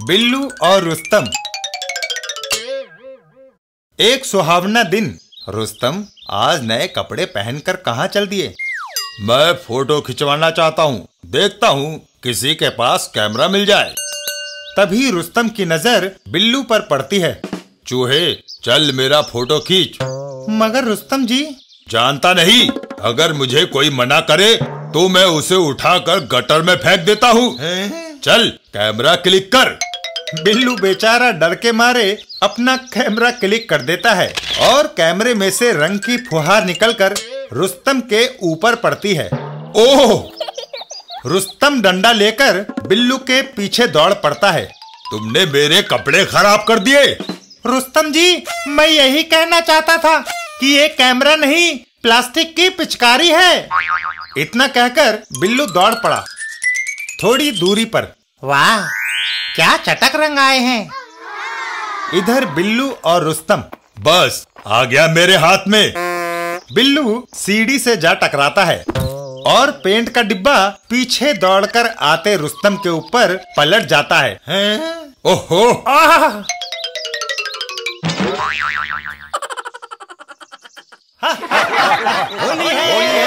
बिल्लू और रुस्तम। एक सुहावना दिन। रुस्तम आज नए कपड़े पहनकर कहाँ चल दिए? मैं फ़ोटो खिंचवाना चाहता हूँ। देखता हूँ किसी के पास कैमरा मिल जाए। तभी रुस्तम की नज़र बिल्लू पर पड़ती है। चूहे चल मेरा फ़ोटो खींच। मगर रुस्तम जी? जानता नहीं। अगर मुझे कोई मना करे तो मैं उसे उठाकर गटर में फेंक देता हूँ। चल कैमरा क्लिक कर। बिल्लू बेचारा डर के मारे अपना कैमरा क्लिक कर देता है और कैमरे में से रंग की फुहार निकलकर रुस्तम के ऊपर पड़ती है। ओह! रुस्तम डंडा लेकर बिल्लू के पीछे दौड़ पड़ता है। तुमने मेरे कपड़े खराब कर दिए। रुस्तम जी मैं यही कहना चाहता था कि ये कैमरा नहीं प्लास्टिक की पिचकारी है। इतना कहकर बिल्लू दौड़ पड़ा। थोड़ी दूरी पर। वाह! क्या चटक रंग आए हैं? इधर बिल्लू और रुस्तम बस आ गया मेरे हाथ में। बिल्लू सीढ़ी से जा टकराता है और पेंट का डिब्बा पीछे दौड़कर आते रुस्तम के ऊपर पलट जाता है, हैं? ओहो! होली है